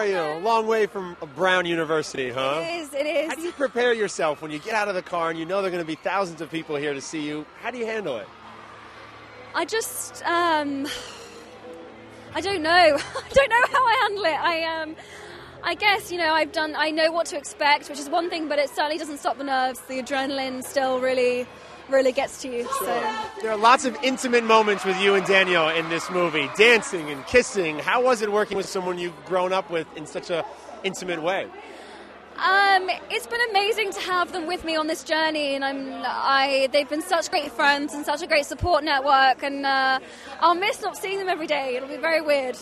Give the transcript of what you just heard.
are you? A long way from Brown University, huh? It is, it is. How do you prepare yourself when you get out of the car and you know there are going to be thousands of people here to see you? How do you handle it? I just, um, I don't know. I don't know how I handle it. I, um, I guess you know I've done. I know what to expect, which is one thing, but it certainly doesn't stop the nerves. The adrenaline still really, really gets to you. So There are lots of intimate moments with you and Daniel in this movie, dancing and kissing. How was it working with someone you've grown up with in such a intimate way? Um, it's been amazing to have them with me on this journey, and I'm I they've been such great friends and such a great support network, and uh, I'll miss not seeing them every day. It'll be very weird.